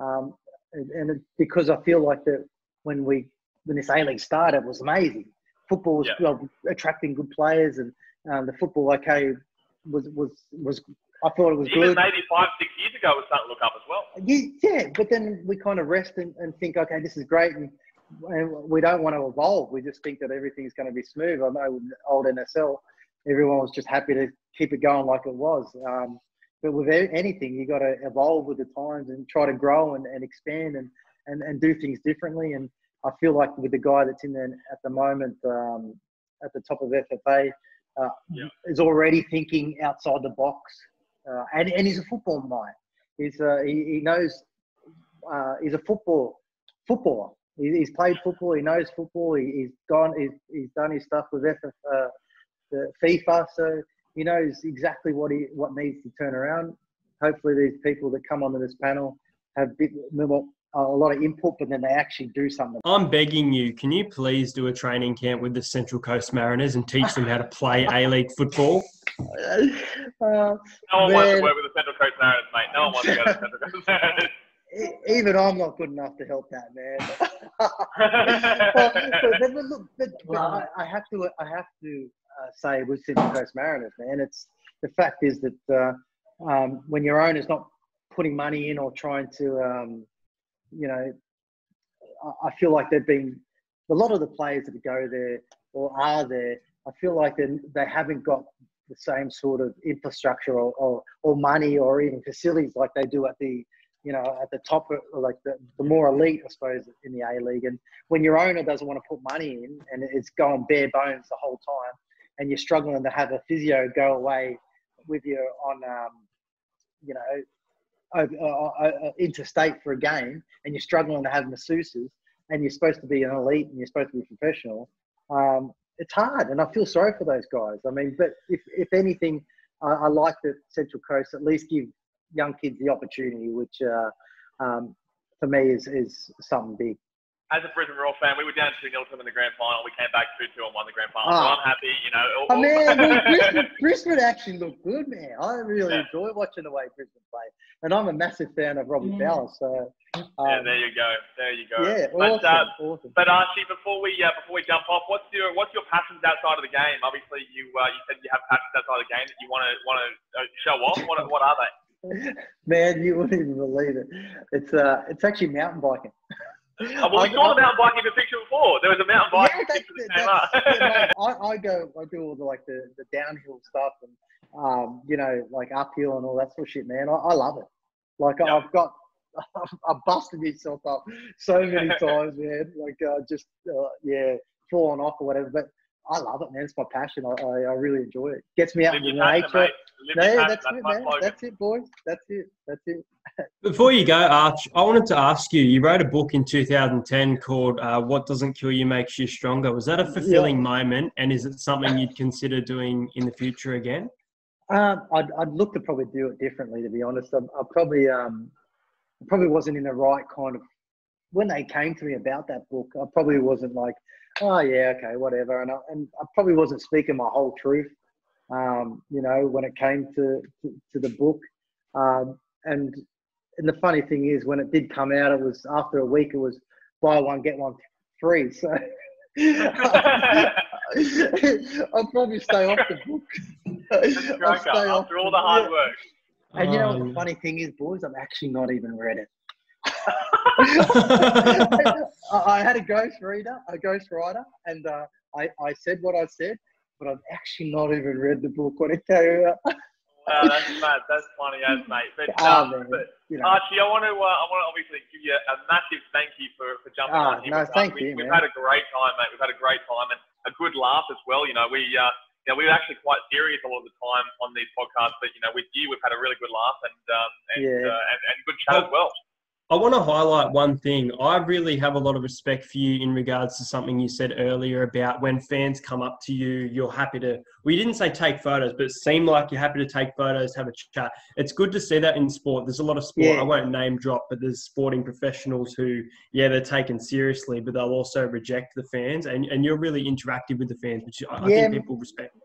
Um, and, and it, because I feel like that when we when this A League started, it was amazing. Football was yeah. well, attracting good players, and um, the football okay was was was. I thought it was Even good. maybe five, six years ago, it was starting to look up as well. Yeah, but then we kind of rest and, and think, okay, this is great, and and we don't want to evolve. We just think that everything's going to be smooth. I know with old NSL, everyone was just happy to keep it going like it was. Um, but with anything, you got to evolve with the times and try to grow and, and expand and, and, and do things differently. And I feel like with the guy that's in there at the moment um, at the top of FFA, uh, yeah. is already thinking outside the box. Uh, and, and he's a football mind. He's, uh, he, he knows uh, he's a football footballer he's played football. He knows football. He, has gone. He's, he's done his stuff with FF, uh, the FIFA, so he knows exactly what he what needs to turn around. Hopefully, these people that come onto this panel have bit, a lot of input, but then they actually do something. I'm begging you, can you please do a training camp with the Central Coast Mariners and teach them how to play A League football? Uh, no one man. wants to work with the Central Coast Mariners, mate. No one wants to go to the Central Coast Mariners even I'm not good enough to help that man. but, but, but, look, but, I, I, have to, I have to uh, say with Central Coast Mariners, man, it's the fact is that uh, um, when your owner's not putting money in or trying to, um, you know, I, I feel like they've been a lot of the players that go there or are there. I feel like they they haven't got the same sort of infrastructure or, or, or money or even facilities like they do at the you know, at the top, like the, the more elite, I suppose, in the A League. And when your owner doesn't want to put money in and it's going bare bones the whole time, and you're struggling to have a physio go away with you on, um, you know, interstate for a game, and you're struggling to have masseuses, and you're supposed to be an elite and you're supposed to be professional. Um, it's hard, and I feel sorry for those guys. I mean, but if if anything, I, I like that Central Coast at least give young kids the opportunity, which uh, um, for me is, is something big. As a Brisbane Roar fan, we were down 2 0 in the grand final. We came back 2 2 and won the grand final. Oh. So I'm happy, you know. All, oh, man, Brisbane, Brisbane actually looked good, man. I really yeah. enjoy watching the way Brisbane play. And I'm a massive fan of Robert yeah. Bowers. So, um, yeah, there you go. There you go. Yeah, but, awesome, uh, awesome. But Archie, before we uh, before we jump off, what's your what's your passions outside of the game? Obviously, you uh, you said you have passions outside of the game that you want to want to uh, show off. What what are they? Man, you wouldn't even believe it. It's uh, it's actually mountain biking. Oh, well, we saw the mountain biking picture before. There was a mountain bike yeah, picture that came up. yeah, I, I go, I do all the like the, the downhill stuff and um, you know, like uphill and all that sort of shit, man. I, I love it. Like yep. I've got I busted myself up so many times, man. Like uh, just uh, yeah, falling off or whatever. But I love it, man. It's my passion. I, I, I really enjoy it. Gets me out in the nature. No, that's, that's, it, man. That's it, boys. That's it. That's it. Before you go, Arch, I wanted to ask you. You wrote a book in 2010 called uh, "What Doesn't Kill You Makes You Stronger." Was that a fulfilling yeah. moment, and is it something you'd consider doing in the future again? Um, I'd, I'd look to probably do it differently, to be honest. I, I probably um, probably wasn't in the right kind of when they came to me about that book. I probably wasn't like, oh yeah, okay, whatever, and I, and I probably wasn't speaking my whole truth. Um, you know, when it came to to, to the book, um, and and the funny thing is, when it did come out, it was after a week. It was buy one get one free. So I'll probably stay off the book. I'll stay off after all the hard work. And you know what the um, funny thing is, boys? I've actually not even read it. I had a ghost reader, a ghost writer, and uh, I, I said what I said, but I've actually not even read the book when it came out. wow, that's mad. That's funny as mate. But, oh, um, but you know. Archie, I want to uh, I want to obviously give you a massive thank you for, for jumping oh, on here. No, thank we, you. We've had a great time, mate. We've had a great time and a good laugh as well. You know, we uh, you know, we're actually quite serious a lot of the time on these podcasts, but you know, with you, we've had a really good laugh and um, and, yeah. uh, and, and good chat well, as well. I want to highlight one thing. I really have a lot of respect for you in regards to something you said earlier about when fans come up to you, you're happy to, we didn't say take photos, but it seemed like you're happy to take photos, have a chat. It's good to see that in sport. There's a lot of sport, yeah. I won't name drop, but there's sporting professionals who, yeah, they're taken seriously, but they'll also reject the fans. And, and you're really interactive with the fans, which I, yeah. think people respect.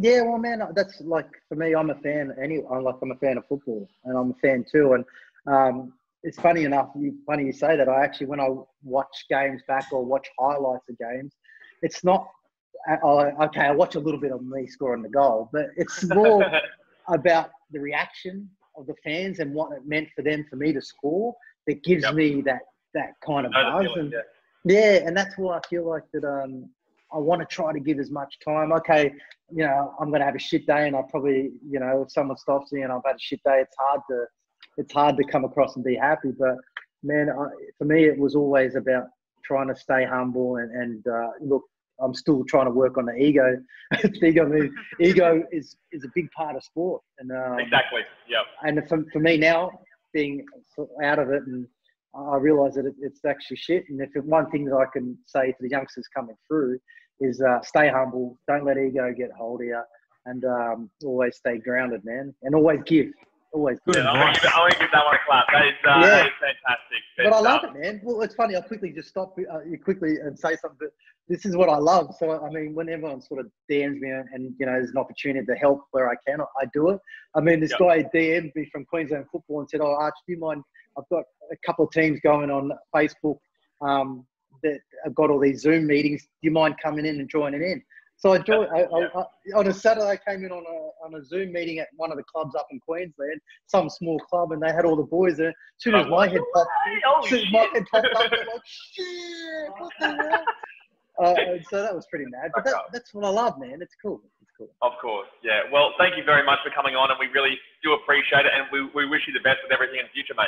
Yeah, well, man, that's like for me. I'm a fan. Anyway, I'm like I'm a fan of football, and I'm a fan too. And um, it's funny enough, you, funny you say that. I actually, when I watch games back or watch highlights of games, it's not, I, okay, I watch a little bit of me scoring the goal, but it's more about the reaction of the fans and what it meant for them for me to score that gives yep. me that, that kind of buzz. and, yeah. yeah, and that's why I feel like that um, I want to try to give as much time. Okay, you know, I'm going to have a shit day and I'll probably, you know, if someone stops me and I've had a shit day, it's hard to it's hard to come across and be happy. But man, I, for me, it was always about trying to stay humble and, and uh, look. I'm still trying to work on the ego. ego, I mean, ego is is a big part of sport, and um, exactly, yeah. And for, for me now, being out of it, and I realise that it, it's actually shit. And if one thing that I can say to the youngsters coming through is uh, stay humble, don't let ego get hold of you, and um, always stay grounded, man, and always give always good. Yeah, I want, to give, that one a clap. That is, uh, yeah. that is fantastic. But, I love it, man. Well, it's funny. I'll quickly just stop uh, you quickly and say something. But this is what I love. So, I mean, when everyone sort of DMs me and, you know, there's an opportunity to help where I can, I do it. I mean, this yep. guy DM'd me from Queensland football and said, oh, Arch, do you mind? I've got a couple of teams going on Facebook um, that have got all these Zoom meetings. Do you mind coming in and joining in? So I joined I, I, I, on a Saturday. I came in on a on a Zoom meeting at one of the clubs up in Queensland, some small club, and they had all the boys there. As soon as my head popped, as soon as my head popped up, like, shit, what the hell? Uh, so that was pretty mad. But that, that's what I love, man. It's cool. It's cool. Of course, yeah. Well, thank you very much for coming on, and we really do appreciate it, and we, we wish you the best with everything in the future, mate.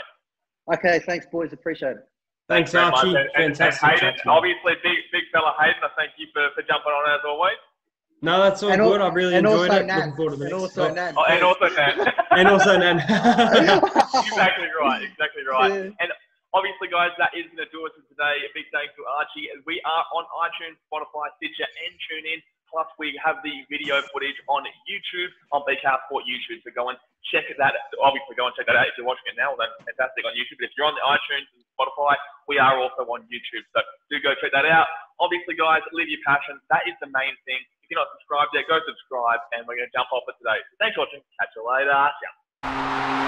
Okay, thanks, boys. Appreciate it. Thanks, Archie. And, Fantastic. And Hayden, obviously, big big fella Hayden. I thank you for, for jumping on as always. No, that's all and good. Al- I really enjoyed it. Nan. Looking forward to the and also Nan. Oh, and also Nan. and also Nan. exactly right. Exactly right. Yeah. And obviously, guys, that is going to do it for today. A big thanks to Archie. We are on iTunes, Spotify, Stitcher, and TuneIn. Plus, we have the video footage on YouTube, on Big House Sport YouTube. So go and check that. Out. Obviously, go and check that out. If you're watching it now, then fantastic on YouTube. But if you're on the iTunes and Spotify, we are also on YouTube. So do go check that out. Obviously, guys, live your passion. That is the main thing. If you're not subscribed yet, go subscribe, and we're going to jump off it today. So thanks for watching. Catch you later. Yeah.